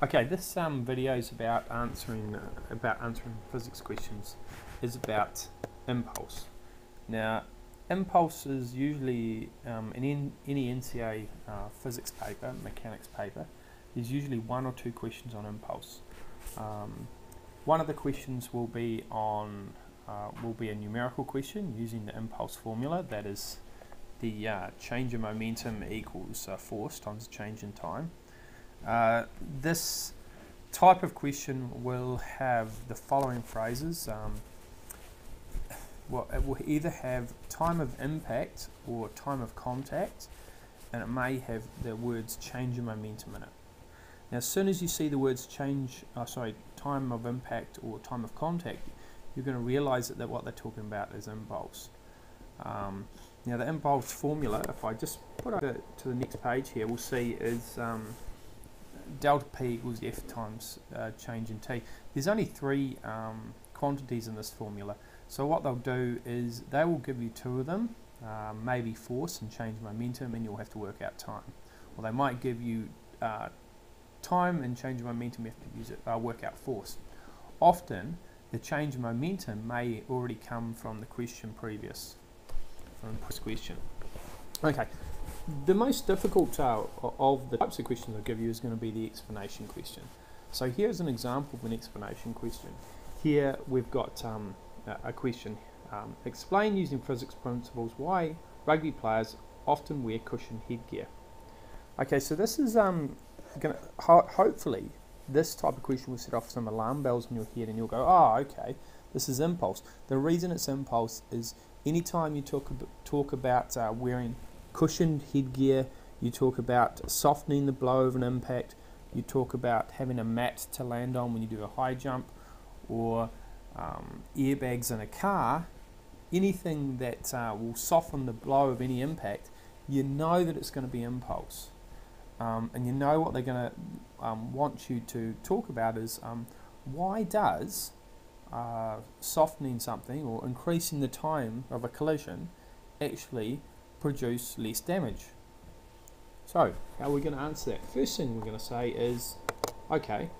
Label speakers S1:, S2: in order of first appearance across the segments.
S1: Okay, this um, video is about answering uh, about answering physics questions. Is about impulse. Now, impulse is usually um, in any NCEA uh, physics paper, mechanics paper. There's usually one or two questions on impulse. Um, one of the questions will be on uh, will be a numerical question using the impulse formula. That is, the uh, change in momentum equals uh, force times change in time. Uh, this type of question will have the following phrases. Um, well, it will either have time of impact or time of contact, and it may have the words change in momentum in it. Now, as soon as you see the words change, oh, sorry, time of impact or time of contact, you're going to realize that, that what they're talking about is impulse. Um, now, the impulse formula, if I just put it to the next page here, we'll see is um, delta P equals F times uh, change in T. There's only three um, quantities in this formula. So what they'll do is they will give you two of them, uh, maybe force and change momentum, and you'll have to work out time. Or they might give you uh, time and change momentum, you have to use it, uh, work out force. Often, the change in momentum may already come from the question previous, from this question. Okay, the most difficult of the types of questions I'll give you is going to be the explanation question. So here's an example of an explanation question. Here we've got um, a question. Um, explain using physics principles why rugby players often wear cushion headgear. Okay, so this is um, gonna ho hopefully this type of question will set off some alarm bells in your head and you'll go, oh, okay, this is impulse. The reason it's impulse is anytime you talk, ab talk about uh, wearing cushioned headgear, you talk about softening the blow of an impact, you talk about having a mat to land on when you do a high jump, or um, airbags in a car, anything that uh, will soften the blow of any impact, you know that it's going to be impulse. Um, and you know what they're going to um, want you to talk about is um, why does uh, softening something or increasing the time of a collision actually produce less damage. So, how are we going to answer that? First thing we're going to say is, okay,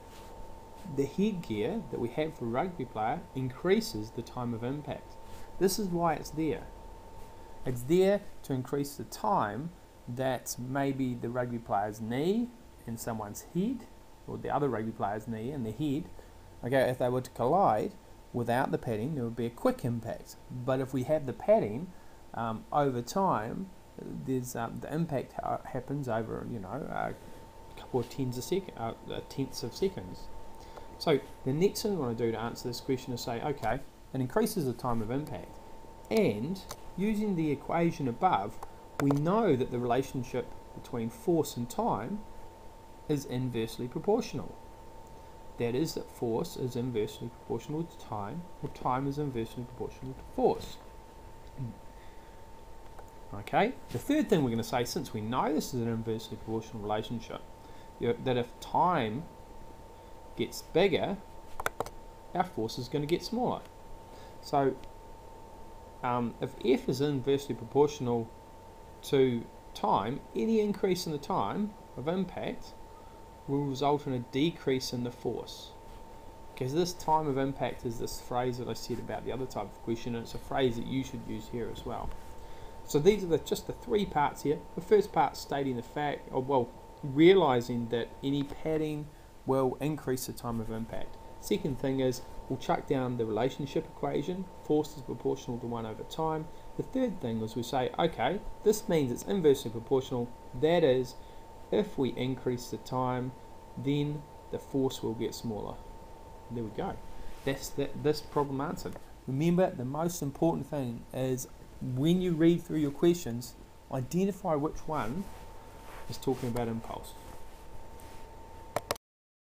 S1: the headgear that we have for a rugby player increases the time of impact. This is why it's there. It's there to increase the time that maybe the rugby player's knee and someone's head, or the other rugby player's knee and the head, okay, if they were to collide without the padding, there would be a quick impact. But if we have the padding, um, over time, there's um, the impact ha happens over you know a couple of tens of sec uh, tenths of seconds. So the next thing we want to do to answer this question is say, okay, it increases the time of impact, and using the equation above, we know that the relationship between force and time is inversely proportional. That is that force is inversely proportional to time, or time is inversely proportional to force. Okay. The third thing we're going to say, since we know this is an inversely proportional relationship, that if time gets bigger, our force is going to get smaller. So um, if F is inversely proportional to time, any increase in the time of impact will result in a decrease in the force. Because this time of impact is this phrase that I said about the other type of question, and it's a phrase that you should use here as well. So these are the, just the three parts here. The first part stating the fact, or well, realizing that any padding will increase the time of impact. Second thing is we'll chuck down the relationship equation. Force is proportional to 1 over time. The third thing is we say, okay, this means it's inversely proportional. That is, if we increase the time, then the force will get smaller. There we go. That's that, this problem answered. Remember, the most important thing is when you read through your questions, identify which one is talking about impulse.